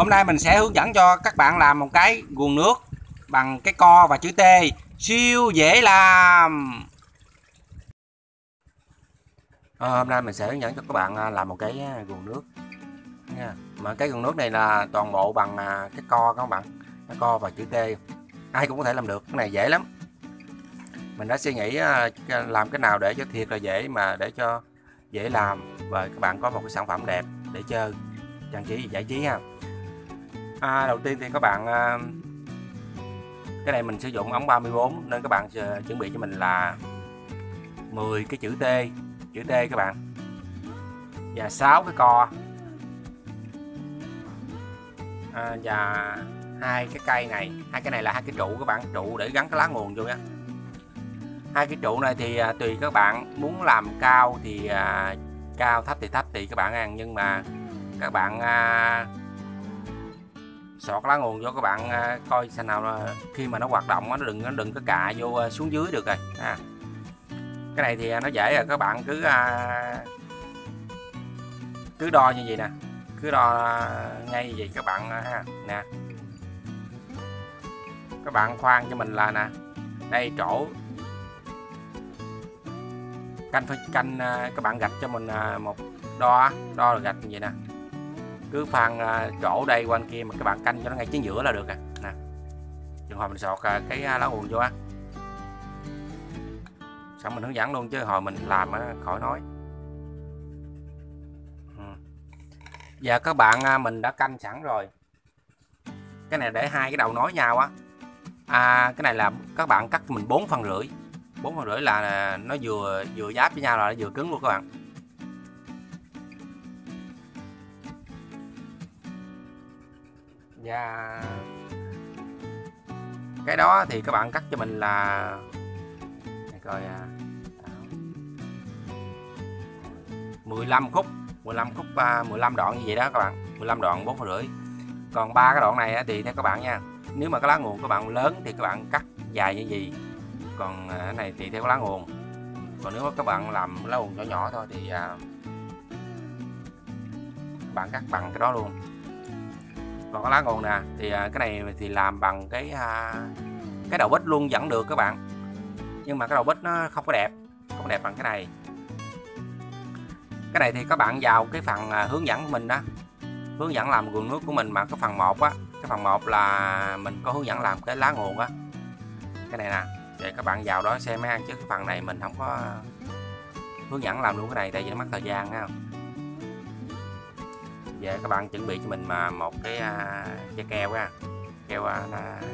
Hôm nay mình sẽ hướng dẫn cho các bạn làm một cái nguồn nước bằng cái co và chữ T siêu dễ làm. À, hôm nay mình sẽ hướng dẫn cho các bạn à, làm một cái à, nguồn nước nha. Mà cái nguồn nước này là toàn bộ bằng à, cái co các bạn, cái co và chữ T. Ai cũng có thể làm được, cái này dễ lắm. Mình đã suy nghĩ làm cái nào để cho thiệt là dễ mà để cho dễ làm và các bạn có một cái sản phẩm đẹp để chơi trang trí giải trí ha à, đầu tiên thì các bạn à, cái này mình sử dụng ống 34 nên các bạn chuẩn bị cho mình là 10 cái chữ T. Chữ T các bạn. Và 6 cái co. À, và hai cái cây này hai cái này là hai cái trụ các bạn trụ để gắn cái lá nguồn vô nha hai cái trụ này thì à, tùy các bạn muốn làm cao thì à, cao thấp thì thấp thì các bạn ăn nhưng mà các bạn à, sọt lá nguồn vô các bạn à, coi xem nào khi mà nó hoạt động nó đừng nó đừng có cạ vô à, xuống dưới được rồi, ha. Cái này thì à, nó dễ rồi, các bạn cứ cứ đo như vậy nè, cứ đo ngay như vậy các bạn ha, nè. Các bạn khoan cho mình là nè, đây chỗ canh phải canh các bạn gạch cho mình một đo đo là gạch như vậy nè cứ phan à, chỗ đây quanh kia mà các bạn canh cho nó ngay chính giữa là được à. Nè. Trường hợp mình sọt à, cái à, lá uồn vô á. Xong mình hướng dẫn luôn chứ hồi mình làm khỏi nói. Ừ. Giờ các bạn mình đã canh sẵn rồi. Cái này để hai cái đầu nối nhau á. À, cái này là các bạn cắt mình bốn phần rưỡi. Bốn phần rưỡi là nó vừa vừa giáp với nhau là vừa cứng luôn các bạn. Và cái đó thì các bạn cắt cho mình là để coi à, 15 khúc 15 khúc à, 15 đoạn như vậy đó các bạn. 15 đoạn 4 rưỡi. Còn ba cái đoạn này thì theo các bạn nha nếu mà cái lá nguồn các bạn lớn thì các bạn cắt dài như gì còn à, cái này thì theo lá nguồn. Còn nếu mà các bạn làm lá nguồn nhỏ nhỏ thôi thì à, bạn cắt bằng cái đó luôn còn có lá nguồn nè, thì à, cái này thì làm bằng cái à, cái đầu bít luôn vẫn được các bạn. Nhưng mà cái đầu bít nó không có đẹp, không đẹp bằng cái này. Cái này thì các bạn vào cái phần à, hướng dẫn của mình đó. Hướng dẫn làm nguồn nước của mình mà cái phần 1 á, cái phần 1 là mình có hướng dẫn làm cái lá nguồn á. Cái này nè để các bạn vào đó xem ha chứ cái phần này mình không có hướng dẫn làm luôn cái này, tại vì nó mất thời gian ha về các bạn chuẩn bị cho mình mà một cái à, uh, dây keo ha. Keo uh,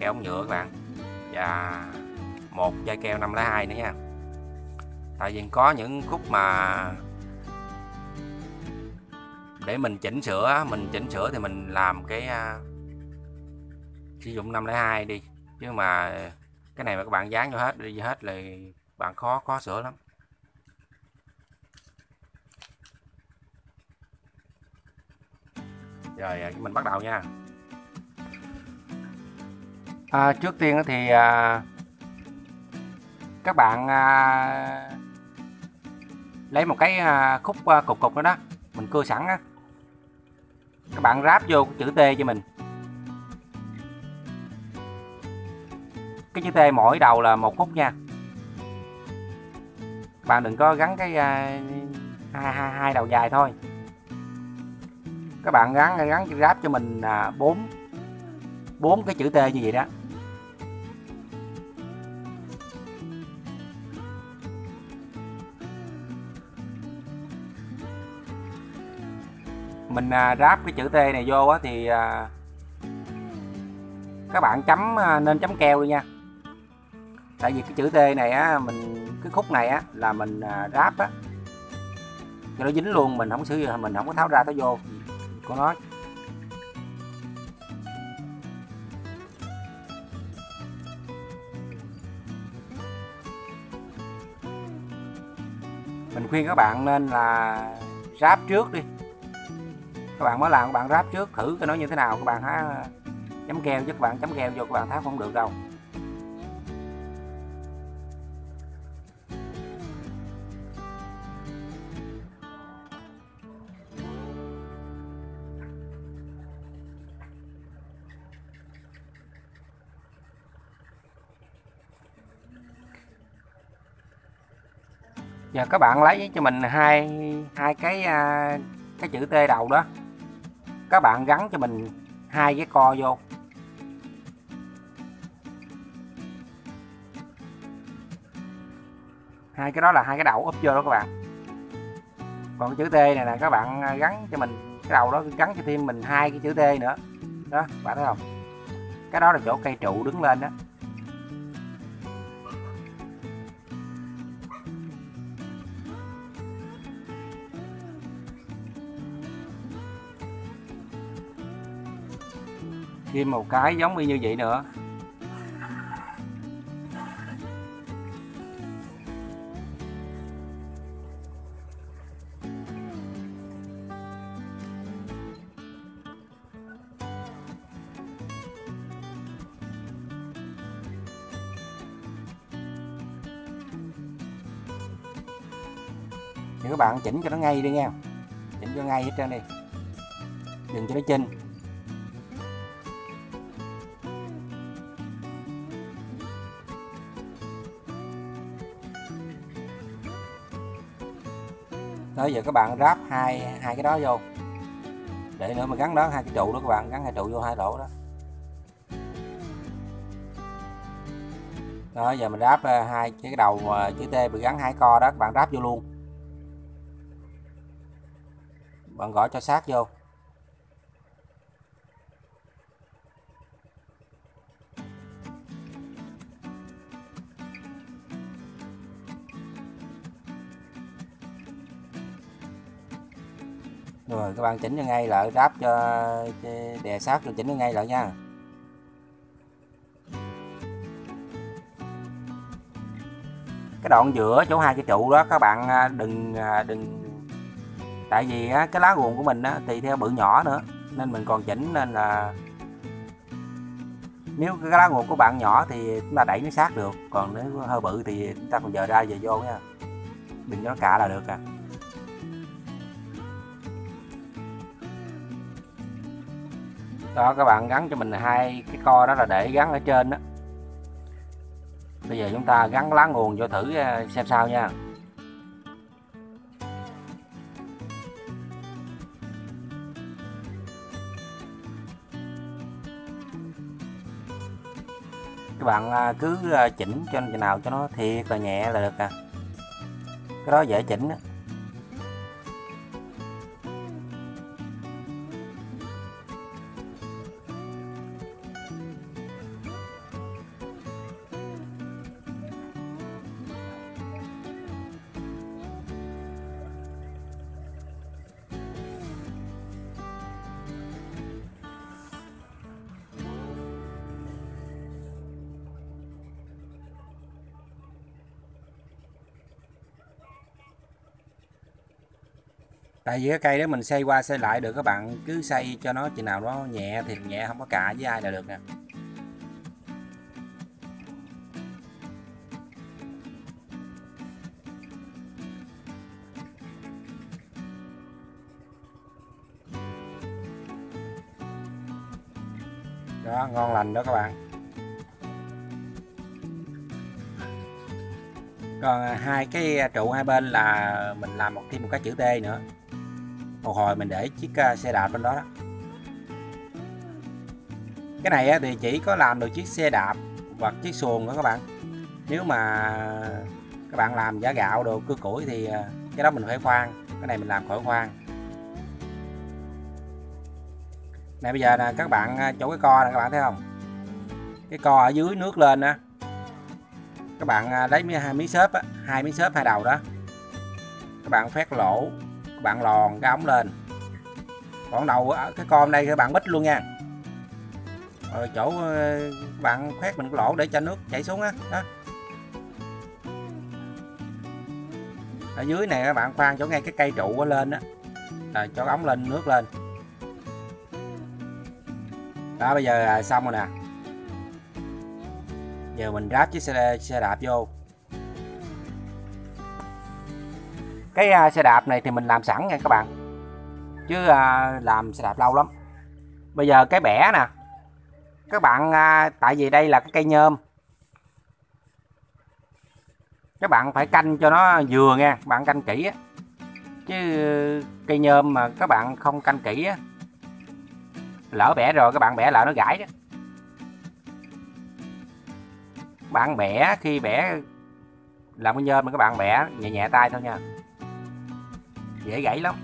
keo ống nhựa các bạn. Và một dây keo 502 nữa nha. Tại vì có những khúc mà để mình chỉnh sửa mình chỉnh sửa thì mình làm cái uh, sử dụng 502 đi. Chứ mà cái này mà các bạn dán cho hết đi hết là bạn khó khó sửa lắm. Rồi mình bắt đầu nha. À, trước tiên thì à, các bạn à, lấy một cái à, khúc à, cục cục đó đó mình cưa sẵn á. Các bạn ráp vô chữ T cho mình. Cái chữ T mỗi đầu là một khúc nha. Bạn đừng có gắn cái à, hai, hai, hai đầu dài thôi các bạn gắn gắn ráp cho mình à, bốn bốn cái chữ T như vậy đó. Mình à, ráp cái chữ T này vô á thì à, các bạn chấm nên chấm keo đi nha. Tại vì cái chữ T này á, mình, cái khúc này á là mình ráp á. Cho nó dính luôn, mình không sử dụng, mình không có tháo ra tháo vô của nó. Mình khuyên các bạn nên là ráp trước đi. Các bạn mới làm, các bạn ráp trước, thử cái nó như thế nào. Các bạn há à, chấm keo chứ, các bạn chấm keo vô, các bạn tháo không được đâu. Giờ các bạn lấy cho mình hai hai cái à, cái chữ T đầu đó. Các bạn gắn cho mình hai cái co vô. Hai cái đó là hai cái đầu úp vô đó các bạn. Còn chữ T này nè các bạn à, gắn cho mình cái đầu đó gắn cho thêm mình hai cái chữ T nữa. Đó bạn thấy không? Cái đó là chỗ cây trụ đứng lên đó. Thêm một cái giống y như vậy nữa. Thì các bạn chỉnh cho nó ngay đi nha. Chỉnh cho ngay hết trơn đi. Đừng cho nó chinh đó giờ các bạn ráp hai hai cái đó vô. Để nữa mà gắn đó, hai cái trụ đó các bạn, gắn hai trụ vô hai lỗ đó. Đó, giờ mình ráp ờ, hai cái đầu ờ, chữ T bị gắn hai co đó, các bạn ráp vô luôn. Bạn gõ cho sát vô. Rồi, các bạn chỉnh cho ngay lại đáp cho đè sát cho chỉnh cho ngay lại nha. Cái đoạn giữa chỗ hai cái trụ đó, các bạn à, đừng à, đừng, tại vì cái lá ruộng của mình thì theo bự nhỏ nữa, nên mình còn chỉnh nên là nếu cái lá nguồn của bạn nhỏ thì chúng ta đẩy nó sát được, còn nếu hơi bự thì chúng ta còn giờ ra giờ vô nha. Đừng cho nó cạ là được à. Đó, các bạn gắn cho mình hai cái co đó là để gắn ở trên đó. Bây giờ chúng ta gắn lá nguồn cho thử à, xem sao nha. Các bạn à, cứ à, chỉnh cho nào cho nó thiệt là nhẹ là được à. Cái đó dễ chỉnh đó. Tại vì cái cây đó mình xây qua xây lại được các bạn, cứ xây cho nó chừng nào nó nhẹ thì nhẹ, không có cạ với ai là được nè. Đó, ngon lành đó các bạn. Còn à, hai cái trụ hai bên là mình làm một, thêm một cái chữ T nữa một hồi mình để chiếc à, xe đạp bên đó đó. Cái này thì chỉ có làm được chiếc xe đạp hoặc chiếc xuồng nữa các bạn. Nếu mà các bạn làm giá gạo đồ cưa củi thì à, cái đó mình phải khoan, cái này mình làm khỏi khoan. Này bây giờ là các bạn à, chỗ cái co này các bạn thấy không? Cái co ở dưới nước lên á. Các bạn lấy hai miếng xốp hai miếng xốp hai đầu đó. Các bạn phét lỗ bạn lòn cái ống lên. Còn đầu à, cái con đây các bạn bít luôn nha. Rồi chỗ ờ, bạn khoét mình cái lỗ để cho nước chảy xuống á đó. ở dưới này các bạn khoan chỗ ngay cái cây trụ lên á. Rồi cho ống lên nước lên. Đó bây giờ à, xong rồi nè. Giờ mình ráp chiếc xe, xe đạp vô. Cái uh, xe đạp này thì mình làm sẵn nha các bạn. Chứ uh, làm xe đạp lâu lắm. Bây giờ cái bẻ nè. Các bạn uh, tại vì đây là cái cây nhôm. Các bạn phải canh cho nó vừa nha bạn canh kỹ á. Chứ cây nhôm mà các bạn không canh kỹ á lỡ bẻ rồi các bạn bẻ lại nó gãy đó. Bạn bẻ khi bẻ làm cái nhôm mà các bạn bẻ nhẹ nhẹ tay thôi nha dễ gãy lắm.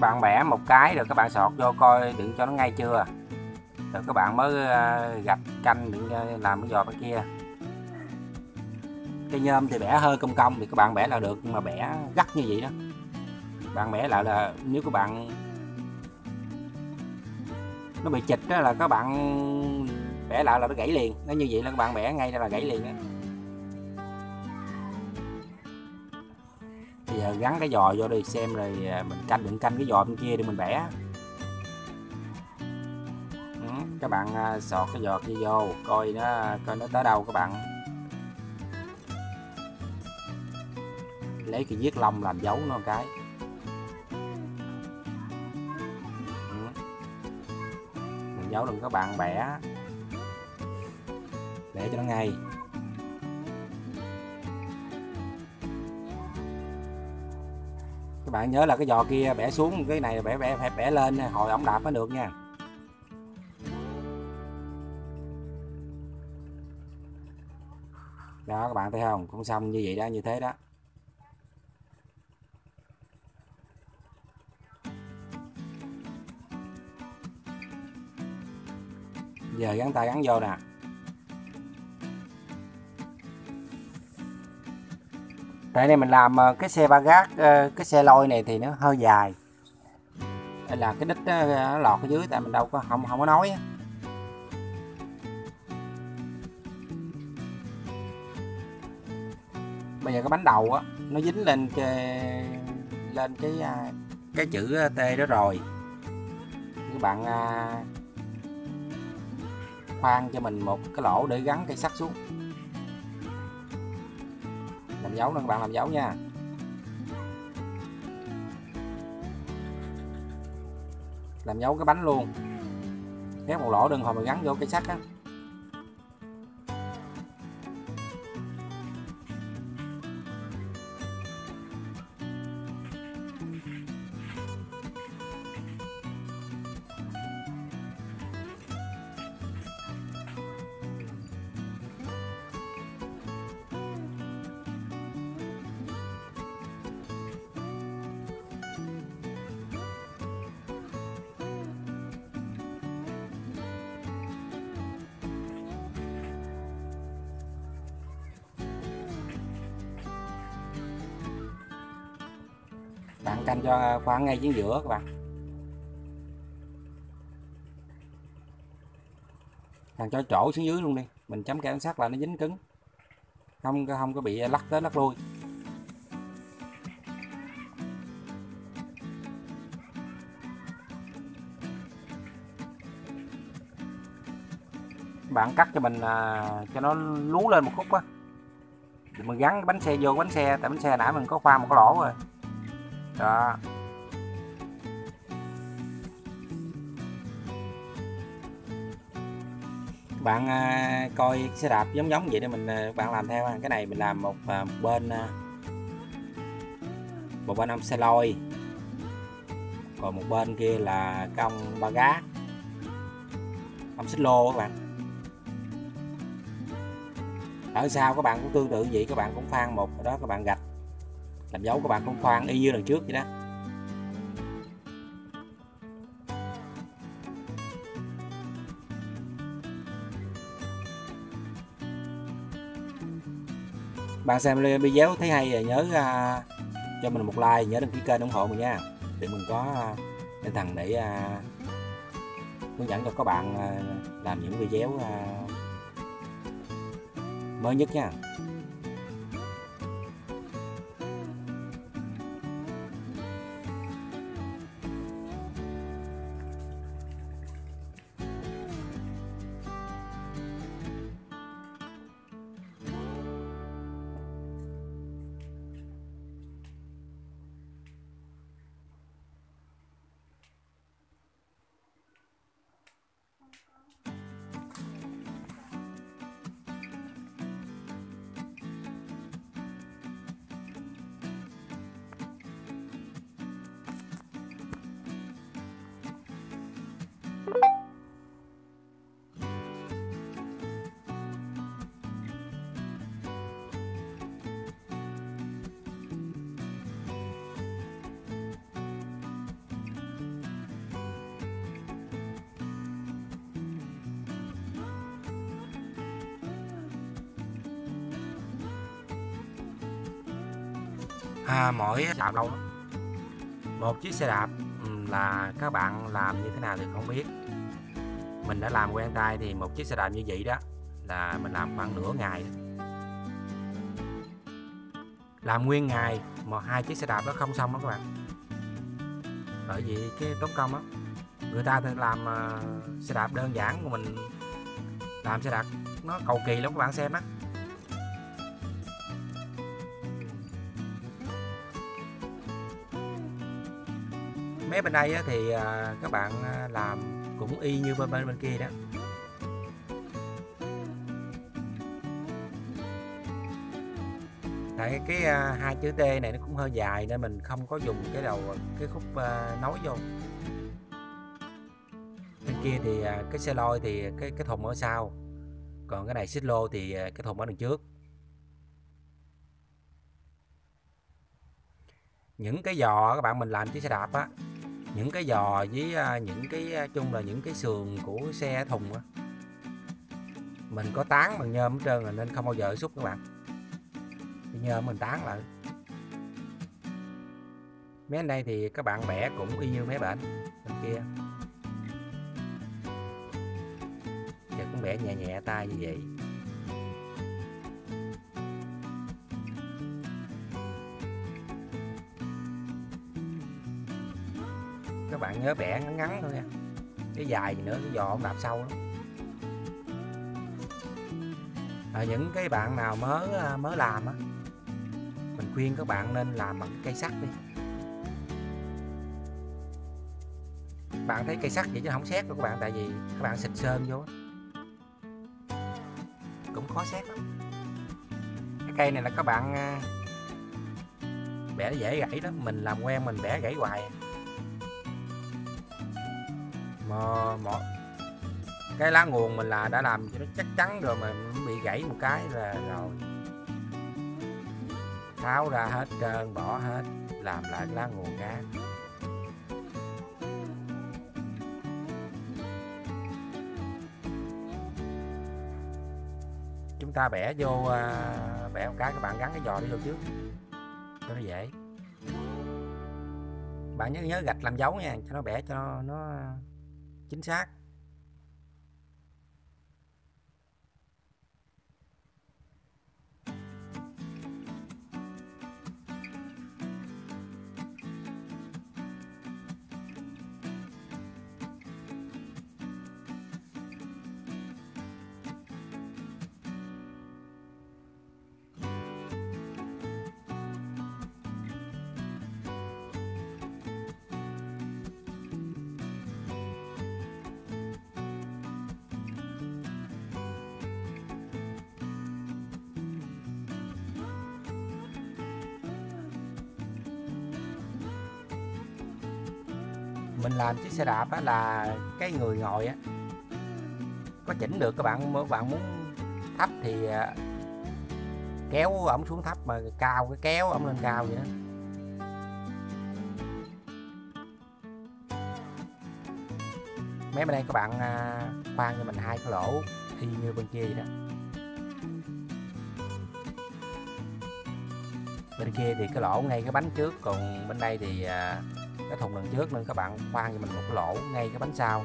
Bạn bẻ một cái rồi các bạn sọt vô coi đừng cho nó ngay chưa? Rồi các bạn mới ờ, gạch canh đừng ờ, làm cái giò cái kia. Cây nhôm thì bẻ hơi công công thì các bạn bẻ là được, nhưng mà bẻ gắt như vậy đó. Bạn bẻ lại là nếu các bạn nó bị chịch đó là các bạn bẻ lại là nó gãy liền. Nó như vậy là các bạn bẻ ngay là gãy liền đó. Bây giờ à, gắn cái giò vô đi xem rồi à, mình canh đừng canh cái giò bên kia để mình bẻ. Ừ, các bạn à, sọt cái giò kia vô coi nó coi nó tới đâu các bạn. Lấy cái viết lông làm dấu nó một cái. Ừ. làm dấu đừng các bạn bẻ. Để cho nó ngay. Bạn nhớ là cái giò kia bẻ xuống cái này bẻ bẻ phải bẻ lên hồi ổng đạp mới được nha. Đó, các bạn thấy không? Cũng xong như vậy đó, như thế đó. Giờ gắn tay gắn vô nè. Tại này mình làm ờ, cái xe ba gác ờ, cái xe lôi này thì nó hơi dài. Đây là cái đít ờ, nó lọt ở dưới tại mình đâu có, không không có nói bây giờ cái bánh đầu á, nó dính lên cái lên cái à, cái chữ T đó rồi. Các bạn à, khoan cho mình một cái lỗ để gắn cây sắt xuống làm dấu nữa các bạn làm dấu nha. Làm dấu cái bánh luôn. Ghép một lỗ đừng hồi mà gắn vô cái sắt á. Canh cho khoan ngay chính giữa các bạn. Thằng cho chỗ xuống dưới luôn đi mình chấm keo sắt là nó dính cứng. Không không có bị lắc tới lắc lui. Bạn cắt cho mình à, cho nó lú lên một khúc á. Mình gắn cái bánh xe vô bánh xe tại bánh xe nãy mình có khoan một cái lỗ rồi đó. Bạn à, coi xe đạp giống giống vậy để mình à, bạn làm theo cái này mình làm một, à, một bên à, một bên ông xe lôi. Còn một bên kia là cái ông ba gá. Ông xích lô các bạn. Ở sau các bạn cũng tương tự vậy các bạn cũng phan một đó các bạn gạch làm dấu các bạn không khoan y như lần trước vậy đó. Bạn xem video thấy hay thì nhớ uh, cho mình một like nhớ đăng ký kênh ủng hộ mình nha. Để mình có uh, thằng để uh, hướng dẫn cho các bạn uh, làm những video uh, mới nhất nha. À, mỗi đạp lâu một chiếc xe đạp ừ, là các bạn làm như thế nào thì không biết. Mình đã làm quen tay thì một chiếc xe đạp như vậy đó là mình làm khoảng nửa ngày làm nguyên ngày mà hai chiếc xe đạp đó không xong đó các bạn. Bởi vì cái tốn công á người ta thì làm ờ, xe đạp đơn giản của mình làm xe đạp nó cầu kỳ lắm các bạn xem á. Mé bên đây thì à, các bạn à, làm cũng y như bên bên bên kia đó. Tại cái à, hai chữ T này nó cũng hơi dài nên mình không có dùng cái đầu, cái khúc nối vô. Bên kia thì cái xe lôi thì cái cái thùng ở sau. Còn cái này xích lô thì cái thùng ở đằng trước. Những cái giò các bạn, mình làm chiếc xe đạp á những cái giò với à, những cái à, chung là những cái sườn của xe thùng á. Mình có tán bằng nhôm hết trơn rồi nên không bao giờ xúc các bạn. Cái nhôm mình tán lại. Mấy anh đây thì các bạn bẻ cũng y như mấy bạn, bên kia. Giờ cũng bẻ nhẹ nhẹ tay như vậy. Bạn nhớ bẻ ngắn ngắn thôi nha. Cái dài gì nữa cái giò không đạp sâu lắm. À, những cái bạn nào mới à, mới làm á mình khuyên các bạn nên làm bằng cây sắt đi. Bạn thấy cây sắt vậy chứ không xét đâu các bạn tại vì các bạn xịt sơn vô cũng khó xét lắm. Cái cây này là các bạn à, bẻ dễ gãy lắm, mình làm quen mình bẻ gãy hoài à mà một. Cái lá nguồn mình là đã làm cho nó chắc chắn rồi mà bị gãy một cái là rồi. Tháo ra hết trơn bỏ hết làm lại lá nguồn khác. Chúng ta bẻ vô à, bẻ một cái các bạn gắn cái giò đi vô trước. Cho nó dễ. Bạn nhớ nhớ gạch làm dấu nha cho nó bẻ cho nó, nó chính xác. Mình làm chiếc xe đạp á là cái người ngồi á, có chỉnh được các bạn các bạn muốn thấp thì à, kéo ổng xuống thấp mà cao cái kéo ổng lên cao vậy đó. Mấy bên đây các bạn à, khoan cho mình hai cái lỗ y như bên kia vậy đó. Bên kia thì cái lỗ ngay cái bánh trước, còn bên đây thì à, cái thùng lần trước nên các bạn khoan cho mình một cái lỗ ngay cái bánh sau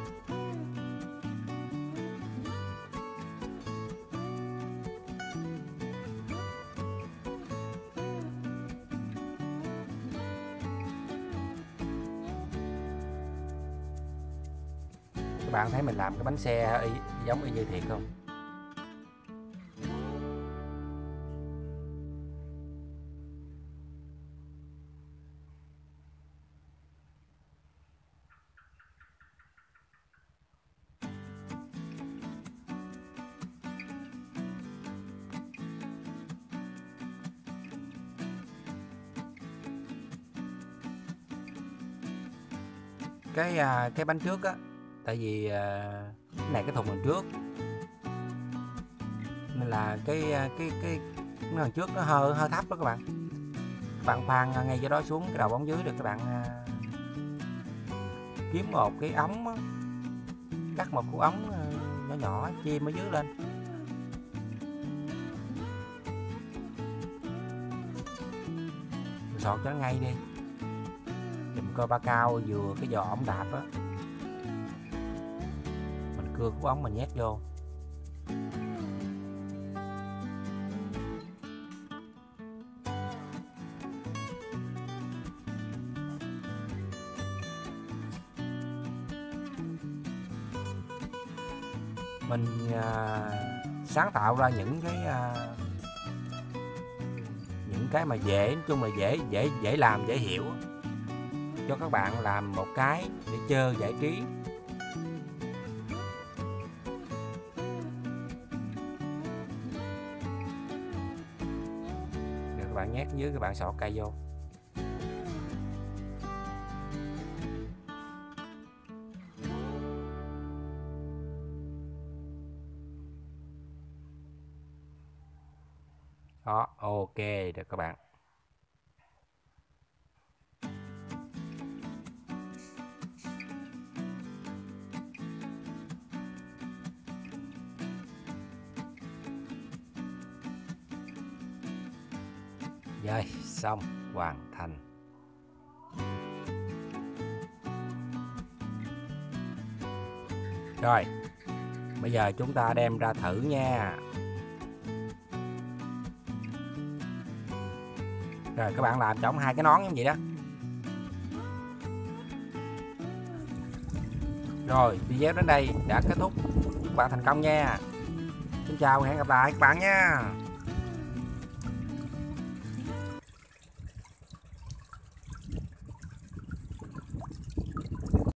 các bạn thấy mình làm cái bánh xe giống y như thiệt không? Cái à, cái bánh trước á. Tại vì à, cái này cái thùng đằng trước. Nên là cái à, cái cái cái đằng trước nó hơi hơi thấp đó các bạn. Các bạn khoan ngay cho đó xuống cái đầu bóng dưới được các bạn à, kiếm một cái ống á, cắt một củ ống à, nhỏ nhỏ chim ở dưới lên. Sọt cho nó ngay đi coi ba cao vừa cái giò ống đạp á. Mình cưa cú ống mình nhét vô. Mình à, sáng tạo ra những cái à, những cái mà dễ nói chung là dễ dễ dễ làm dễ hiểu cho các bạn làm một cái để chơi giải trí. Rồi các bạn nhét dưới các bạn sọ cây vô. Đó, ok được các bạn. Rồi xong, hoàn thành. Rồi, bây giờ chúng ta đem ra thử nha. Rồi, các bạn làm trống hai cái nón như vậy đó. Rồi, video đến đây đã kết thúc. Các bạn thành công nha. Xin chào hẹn gặp lại các bạn nha.